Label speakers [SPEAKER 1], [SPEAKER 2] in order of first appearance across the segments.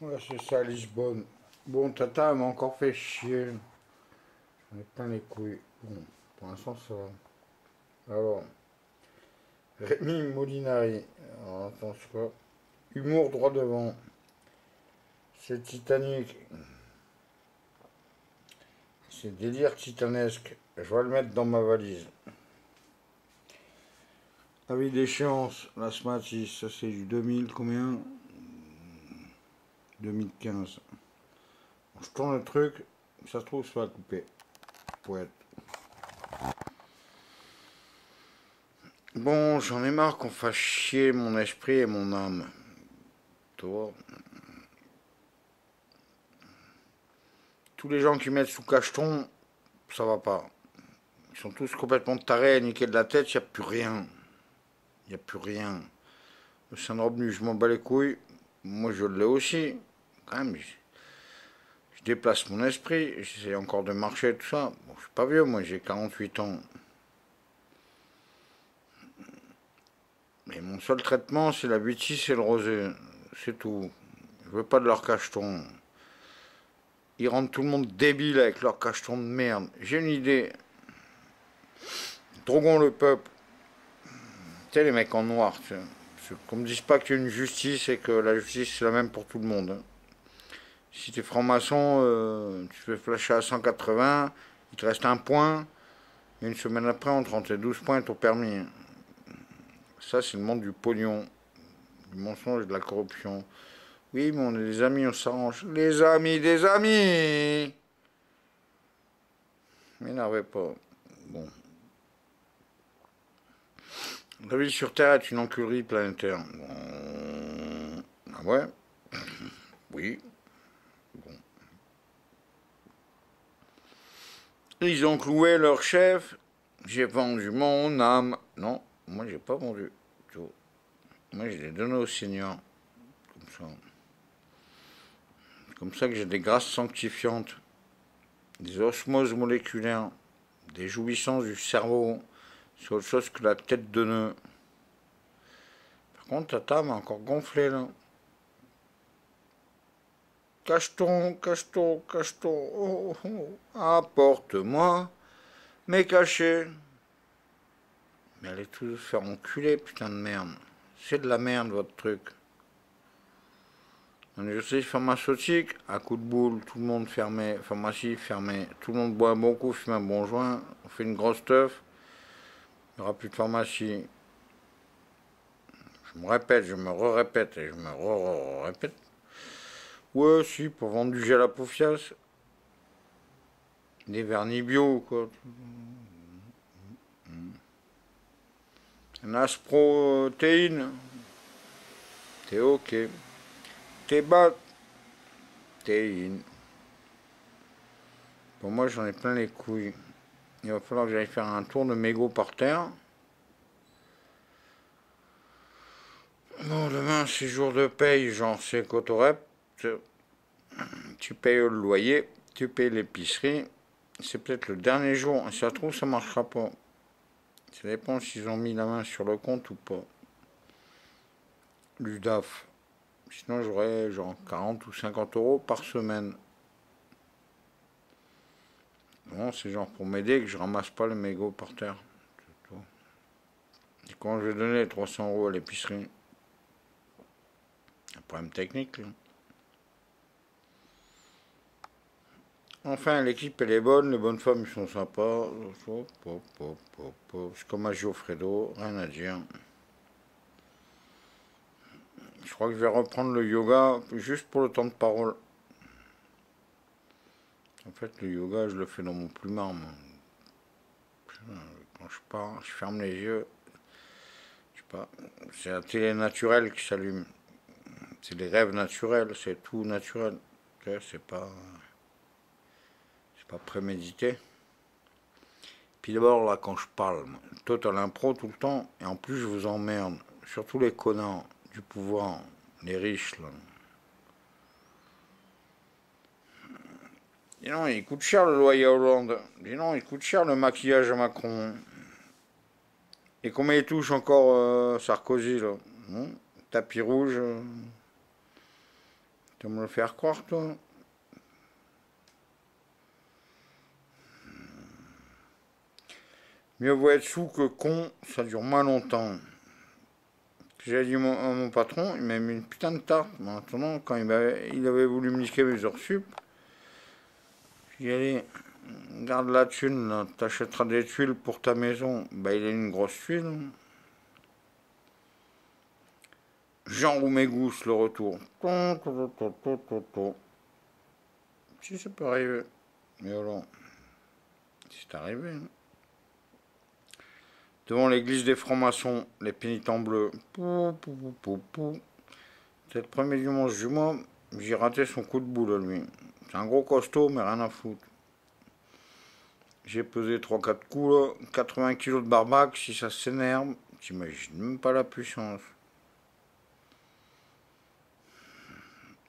[SPEAKER 1] Ouais, c'est ça, Lisbonne. Bon, Tata m'a encore fait chier. J'en ai plein les couilles. Bon, pour l'instant, ça va. Alors, Rémi Molinari. Alors, attends, quoi? Humour droit devant. C'est Titanic. C'est délire titanesque. Je vais le mettre dans ma valise. Avis d'échéance, la Smatis, ça c'est du 2000, combien? 2015. Je tourne le truc, ça se trouve, ça va couper. Poète. Bon, j'en ai marre qu'on fasse chier mon esprit et mon âme. Toi. Tous les gens qui mettent sous cacheton, ça va pas. Ils sont tous complètement tarés, niqués de la tête, il a plus rien. Il a plus rien. Le syndrome du je m'en bats les couilles, moi je l'ai aussi. Quand même, je, déplace mon esprit, j'essaie encore de marcher, tout ça. Bon, je suis pas vieux, moi j'ai 48 ans. Mais mon seul traitement, c'est la bêtise et le rosé. C'est tout. Je veux pas de leur cacheton. Ils rendent tout le monde débile avec leur cacheton de merde. J'ai une idée. Droguons le peuple. Tu sais, les mecs en noir, tu sais. Qu'on me dise pas qu'il y a une justice et que la justice c'est la même pour tout le monde. Si tu es franc-maçon, euh, tu fais flasher à 180, il te reste un point, et une semaine après, on te rend tes 12 points et ton permis. Ça, c'est le monde du pognon, du mensonge et de la corruption. Oui, mais on est des amis, on s'arrange. Les amis des amis M'énervez pas. Bon. La vie sur Terre est une enculerie planétaire. Ah ouais? Oui. Ils ont cloué leur chef. J'ai vendu mon âme. Non, moi j'ai pas vendu. Moi je l'ai donné au Seigneur. Comme ça. Comme ça que j'ai des grâces sanctifiantes, des osmoses moléculaires, des jouissances du cerveau. C'est autre chose que la tête de nœud. Par contre, Tata m'a encore gonflé là. Cacheton, cacheton, cacheton, oh, oh, oh. apporte-moi mes cachets. Mais allez tous faire enculer, putain de merde. C'est de la merde, votre truc. Je suis pharmaceutique, à coup de boule, tout le monde fermé, pharmacie fermée, tout le monde boit un bon coup, fume un bon joint, on fait une grosse teuf, il n'y aura plus de pharmacie. Je me répète, je me re-répète et je me re-répète. Ouais, si, pour vendre du gel à poufias. Des vernis bio, quoi. Un asprotéine. T'es ok. T'es bas. Théine. Pour moi, j'en ai plein les couilles. Il va falloir que j'aille faire un tour de mégot par terre. Bon, demain, c'est jour de paye, genre c'est Cotorep tu payes le loyer, tu payes l'épicerie. C'est peut-être le dernier jour. Si ça trouve, ça marchera pas. Ça dépend s'ils ont mis la main sur le compte ou pas. L'UDAF. Sinon, j'aurais genre 40 ou 50 euros par semaine. Bon, c'est genre pour m'aider que je ramasse pas le mégot par terre. Et quand je vais donner les 300 euros à l'épicerie, un problème technique. Là. Enfin, l'équipe, elle est bonne, les bonnes femmes, sont sympas. C'est comme à Geoffredo, rien à dire. Je crois que je vais reprendre le yoga juste pour le temps de parole. En fait, le yoga, je le fais dans mon plumard. Quand je pars, je ferme les yeux. Je sais pas. C'est la télé naturelle qui s'allume. C'est les rêves naturels, c'est tout naturel. C'est pas pas prémédité. Puis d'abord, là, quand je parle, toi, t'as l'impro tout le temps, et en plus, je vous emmerde. Surtout les connards du pouvoir, les riches, là. Dis non, il coûte cher le loyer Hollande. Dis non, il coûte cher le maquillage à Macron. Et combien il touche encore euh, Sarkozy, là hein? Tapis rouge. Euh, Tu vas me le faire croire, toi? Mieux vaut être sous que con, ça dure moins longtemps. J'ai dit à mon, patron, il m'a mis une putain de tarte. Maintenant, quand il avait, il avait voulu me niquer mes heures sup, j'ai dit, allez, garde la thune, t'achèteras des tuiles pour ta maison. Bah, il a une grosse tuile. Jean Roumégousse, le retour. Si ça peut arriver. Mais alors, c'est arrivé. Hein. Devant l'église des francs-maçons, les pénitents bleus. C'est le premier dimanche du mois, j'ai raté son coup de boule, lui. C'est un gros costaud, mais rien à foutre. J'ai pesé 3-4 coups, 80 kilos de barbac, si ça s'énerve, j'imagine même pas la puissance.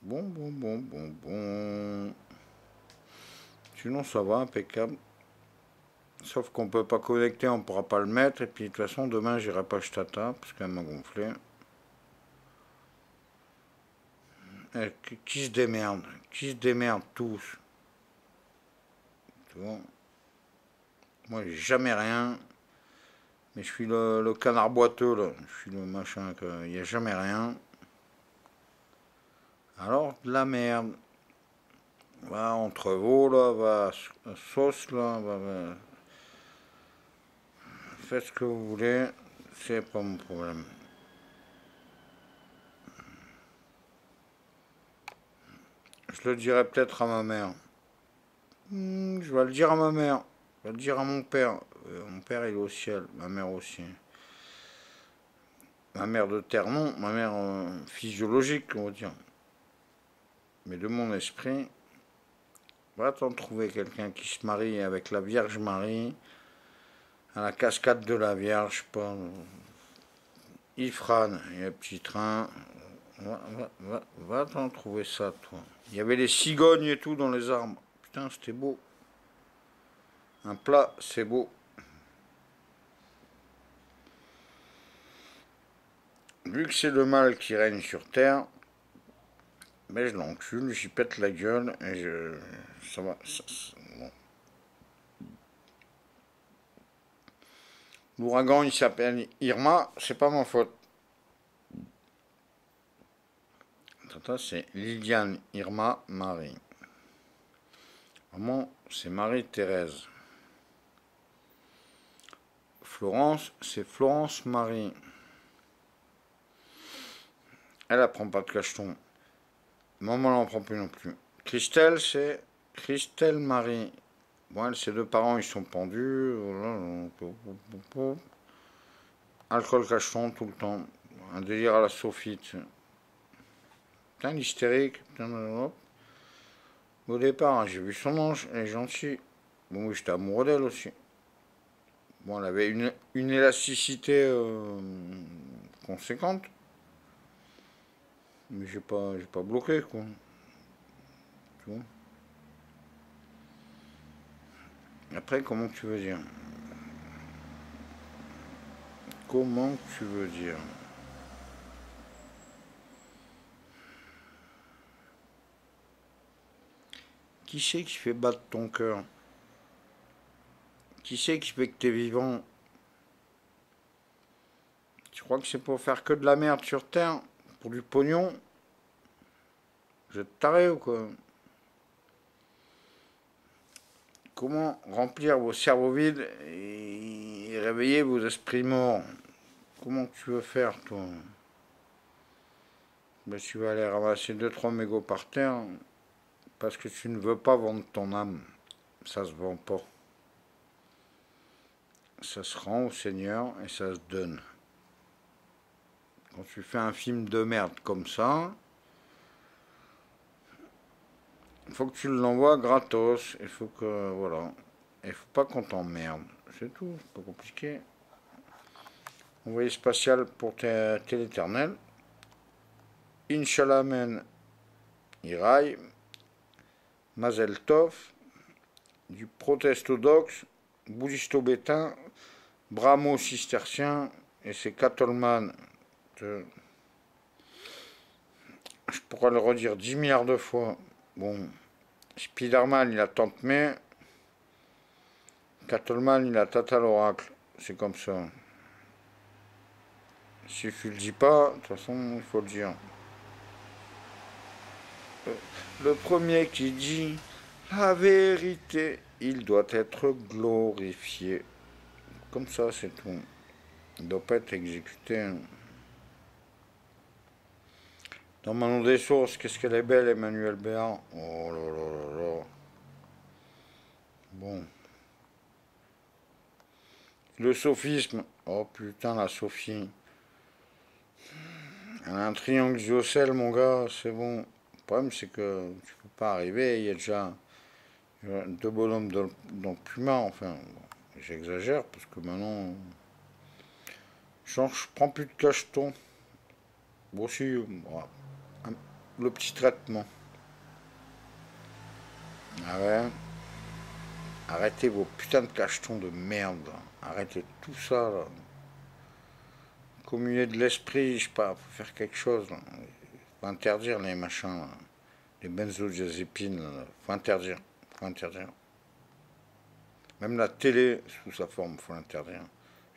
[SPEAKER 1] Bon, bon, bon, bon, bon. Sinon, ça va, impeccable. Sauf qu'on peut pas connecter, on pourra pas le mettre. Et puis de toute façon, demain, j'irai pas acheter Tata, parce qu'elle m'a gonflé. Qui se démerde? Qui se démerde tous? Moi, j'ai jamais rien. Mais je suis le, canard boiteux, là. Je suis le machin, il n'y a jamais rien. Alors, de la merde. Va entre vous, là, va sauce, là, va ce que vous voulez, c'est pas mon problème. Je le dirai peut-être à ma mère. Hmm, je vais le dire à ma mère. Je vais le dire à mon père. Euh, mon père, il est au ciel. Ma mère aussi. Ma mère de terre, non. Ma mère euh, physiologique, on va dire. Mais de mon esprit, va t'en trouver quelqu'un qui se marie avec la Vierge Marie à la cascade de la Vierge, pas. Ifrane, il y a un petit train. Va, t'en trouver ça, toi. Il y avait les cigognes et tout dans les arbres. Putain, c'était beau. Un plat, c'est beau. Vu que c'est le mal qui règne sur terre, mais ben, je l'encule, j'y pète la gueule et je. Ça va. L'ouragan, il s'appelle Irma, c'est pas ma faute. Tata, c'est Liliane Irma Marie. Maman, c'est Marie-Thérèse. Florence, c'est Florence Marie. Elle apprend pas de cacheton. Maman n'en prend plus non plus. Christelle, c'est Christelle Marie. Bon, ses deux parents, ils sont pendus. Alcool cachon tout le temps. Un délire à la Sophie. Putain, l'hystérique. Au départ, hein, j'ai vu son ange, elle est gentille. Bon, j'étais amoureux d'elle aussi. Bon, elle avait une, une élasticité euh, conséquente. Mais j'ai pas, pas bloqué, quoi. Tu vois? Après, comment tu veux dire Comment tu veux dire Qui c'est qui fait battre ton cœur Qui c'est qui fait que tu es vivant Tu crois que c'est pour faire que de la merde sur Terre Pour du pognon Vous êtes taré ou quoi Comment remplir vos cerveaux vides et réveiller vos esprits morts Comment tu veux faire, toi? Ben, Tu vas aller ramasser 2-3 mégots par terre parce que tu ne veux pas vendre ton âme. Ça se vend pas. Ça se rend au Seigneur et ça se donne. Quand tu fais un film de merde comme ça, il faut que tu l'envoies gratos. Il faut que. Voilà. Il faut pas qu'on t'emmerde. C'est tout. C'est pas compliqué. Envoyé spatial pour tes l'éternel. Inch'Allah men Iraï. Mazel Tov. Du protestodoxe. Bouddhisto-bétain. Bramo cistercien. Et c'est Katolman. je pourrais le redire 10 milliards de fois. Bon, Spiderman, il a tant mai. Cattleman, il a tata l'oracle. C'est comme ça. Si tu le dis pas, de toute façon, il faut le dire. Le premier qui dit la vérité, il doit être glorifié. Comme ça, c'est tout. Il ne doit pas être exécuté. Dans Manon des Sources, qu'est-ce qu'elle est belle, Emmanuel Béat. Oh là là là là. Bon. Le sophisme. Oh putain, la Sophie. Elle a un triangle isocèle, mon gars, c'est bon. Le problème, c'est que tu peux pas arriver. Il y a déjà deux bonhommes dans, le Puma. Enfin, j'exagère parce que maintenant. Genre, je prends plus de cacheton. Bon, aussi, le petit traitement. Ah. Arrêtez vos putains de cachetons de merde. Arrêtez tout ça. Là. Communier de l'esprit, je sais pas, faut faire quelque chose. Faut interdire les machins, les benzodiazépines. Faut interdire. Faut interdire. Même la télé, sous sa forme, faut l'interdire.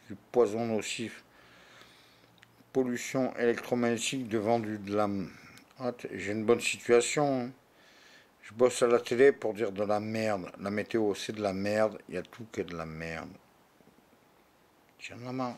[SPEAKER 1] Du poison nocif. Pollution électromagnétique devant du de l'âme. Ah, j'ai une bonne situation. Je bosse à la télé pour dire de la merde. La météo, c'est de la merde. Il y a tout qui est de la merde. Tiens la main.